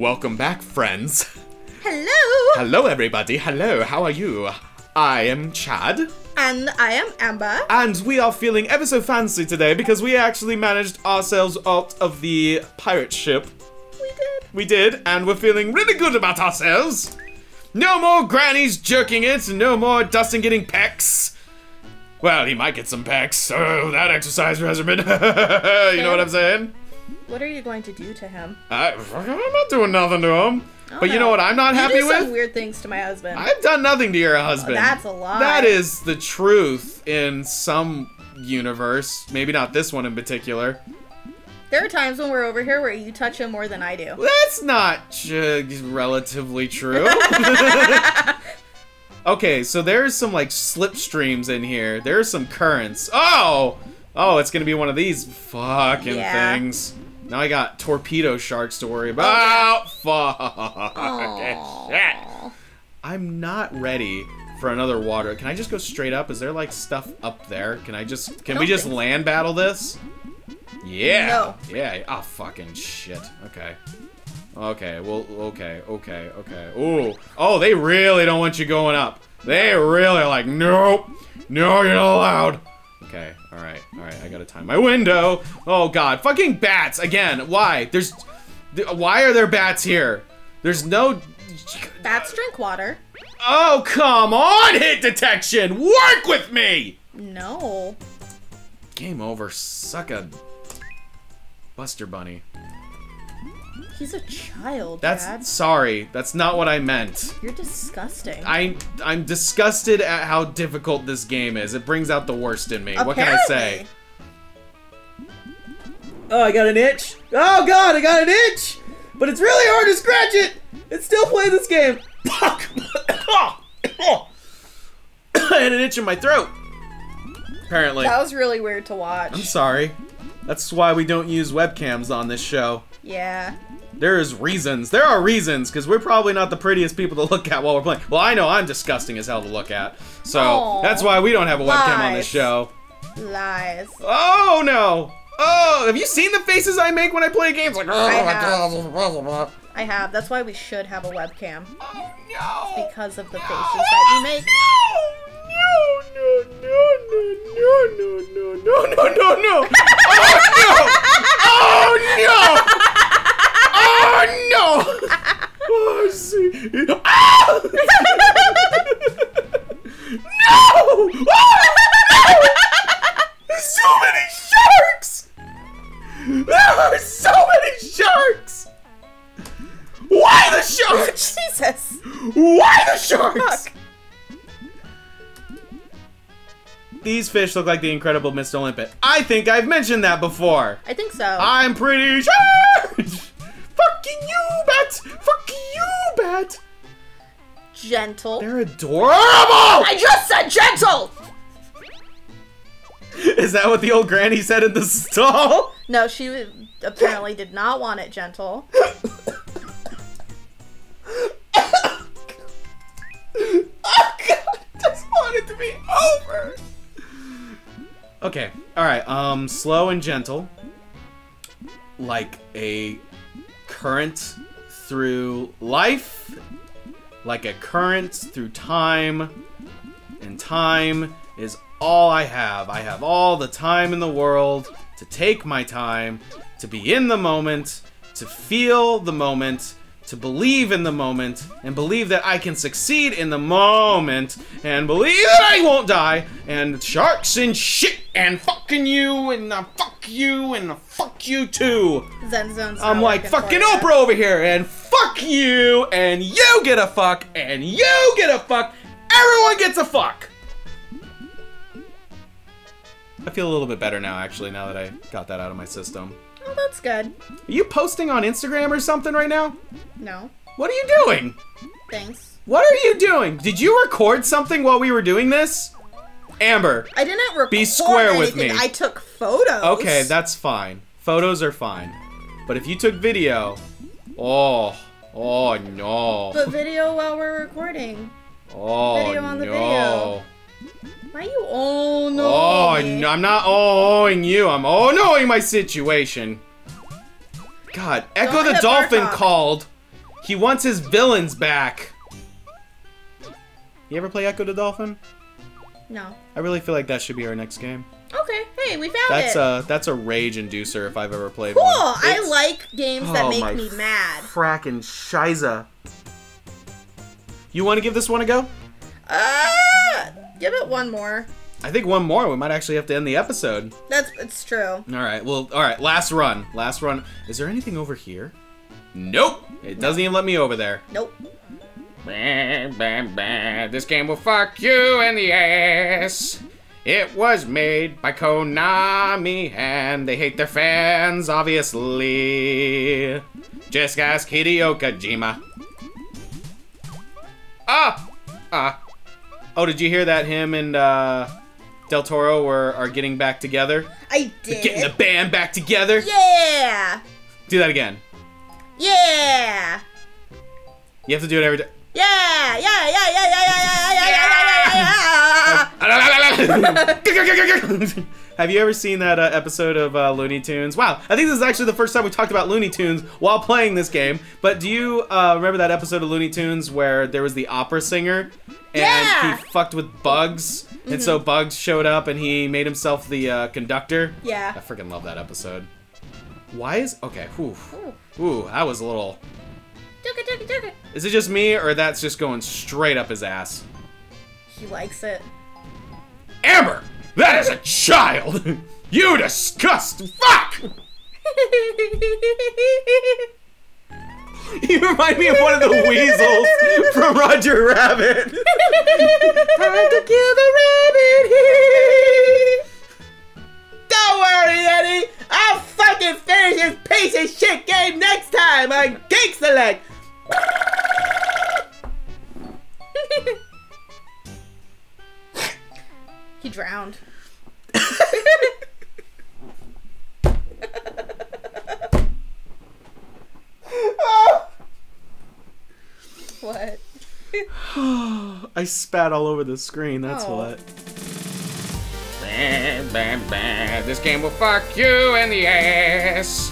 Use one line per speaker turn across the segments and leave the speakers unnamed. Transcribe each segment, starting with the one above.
Welcome back, friends.
Hello!
Hello, everybody. Hello, how are you? I am Chad,
And I am Amber.
and we are feeling ever so fancy today because we actually managed ourselves out of the pirate ship.
We did.
We did, and we're feeling really good about ourselves. No more grannies jerking it, no more Dustin getting pecs. Well, he might get some pecs. Oh, that exercise regimen. you know what I'm saying?
What are you going to do to him?
I, I'm not doing nothing to him. but you
no.
know what I'm not
You
happy
do some
with?
weird things to my husband.
I've done nothing to your husband.
that's a lie.
That is the truth in some universe. Maybe not this one in particular.
There are times when we're over here where you touch him more than I do.
That's not uh, relatively true. okay, so there's some like slipstreams in here. There's some currents. Oh! Oh, it's gonna be one of these fucking
Yeah.
things. Now I got torpedo sharks to worry about. Oh, Fuck. Shit. I'm not ready for another water. Can I just go straight up? Is there like stuff up there? Can I just can we just land battle this? Yeah.
No.
Yeah. Oh fucking shit. Okay. Okay. Well. Okay. Okay. Okay. Ooh. Oh, they really don't want you going up. They really are like, nope. No, you're not allowed. Okay. All right. All right. I gotta time my window. Oh god. Fucking bats again. Why? There's. th- Why are there bats here? There's no.
Bats drink water.
Oh, come on, hit detection! Work with me!
No.
Game over. Suck a Buster Bunny.
He's a child,
That's
Dad.
sorry. That's not what I meant.
You're disgusting.
I I'm disgusted at how difficult this game is. It brings out the worst in me. What can I say?
Oh, I got an itch. Oh god, I got an itch! But it's really hard to scratch it! It's still playing this game.
Fuck! I had an itch in my throat. Apparently.
That was really weird to watch.
I'm sorry. That's why we don't use webcams on this show.
Yeah.
There's reasons. There are reasons, because we're probably not the prettiest people to look at while we're playing. Well, I know I'm disgusting as hell to look at. So,
Aw.
that's why we don't have a webcam on this show.
Lies.
Oh, no! Oh, have you seen the faces I make when I play games? Like, oh,
I
my
have.
God.
I have. That's why we should have a webcam.
Oh, no!
Because of the faces that you oh, make.
No, no, no, no, no, no, no, no, no, no, no! Oh, no! Oh, no! Oh, no! Oh, see. Ah! no! Oh, no! So many sharks! There are so many sharks! Why the sharks?
Jesus.
Why the sharks?
Fuck.
These fish look like the incredible Mr. Limpet. I think I've mentioned that before.
I think so.
I'm pretty sure. Fucking you, bat. Fuck you, bat.
Gentle.
They're adorable.
I just said gentle!
Is that what the old granny said in the stall?
No, she apparently did not want it gentle.
oh God, I just want it to be over. Okay, all right. Um, slow and gentle, like a current through life, like a current through time, and time is all I have. I have all the time in the world to take my time, to be in the moment, to feel the moment, to believe in the moment, and believe that I can succeed in the moment, and believe that I won't die, and sharks and shit, and fucking you, and uh, fuck you, and uh, fuck you too.
Zen zone's
I'm like
working for
fucking
ya.
Oprah over here, and fuck you, and you get a fuck, and you get a fuck. Everyone gets a fuck. I feel a little bit better now, actually, now that I got that out of my system.
Oh, that's good.
Are you posting on Instagram or something right now?
No.
What are you doing?
Thanks.
What are you doing? Did you record something while we were doing this? Amber.
I didn't record
Be square with
anything.
me.
I took photos.
Okay, that's fine. Photos are fine. But if you took video, oh, oh no.
But video while we're recording.
Oh
Video on the
no.
video. Why you oh no?
Oh no, I'm not oh-ohing you. I'm oh knowing my situation. God, Echo
Don't
the
hit
Dolphin
Bartok.
called. He wants his villains back. You ever play Echo the Dolphin?
No.
I really feel like that should be our next game.
Okay. Hey, we found
That's
it.
a that's a rage inducer if I've ever played
cool.
one.
I like games that
Oh
make
my
me mad.
frackin' shiza. You want to give this one a go?
Uh, give it one more.
I think one more. We might actually have to end the episode.
That's it's true.
All right. Well, all right. Last run. Last run. Is there anything over here? Nope. It doesn't even let me over there.
Nope.
Bam, bam, bam. This game will fuck you in the ass. It was made by Konami, and they hate their fans, obviously. Just ask Hideo Kojima. Ah! Ah. Oh, did you hear that him and uh, Del Toro were, are getting back together?
I did.
Getting the band back together?
yeah.
Do that again.
Yeah.
You have to do it every time.
Yeah. Yeah. Yeah. Yeah. Yeah. Yeah. Yeah. Yeah. Yeah. Yeah.
Have you ever seen that uh, episode of uh, Looney Tunes? Wow, I think this is actually the first time we talked about Looney Tunes while playing this game. But do you uh, remember that episode of Looney Tunes where there was the opera singer and
Yeah.
he fucked with Bugs, and so Bugs showed up and he made himself the uh, conductor?
Yeah.
I freaking love that episode. Why is okay? Whew, ooh, that was a little. Is it just me or that's just going straight up his ass?
He likes it.
Amber, that is a child. You disgust. Fuck. You remind me of one of the weasels from Roger Rabbit.
Time to kill the rabbit. Don't worry, Eddie. I'll fucking finish this piece of shit game next time on Geek Select.
He drowned. what?
I spat all over the screen. That's
Oh.
what. Bam, bam, bam. This game will fuck you in the ass.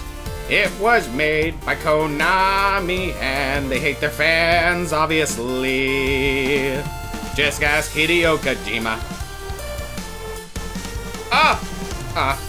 It was made by Konami, and they hate their fans, obviously. Just ask Hideo Kojima. Ha.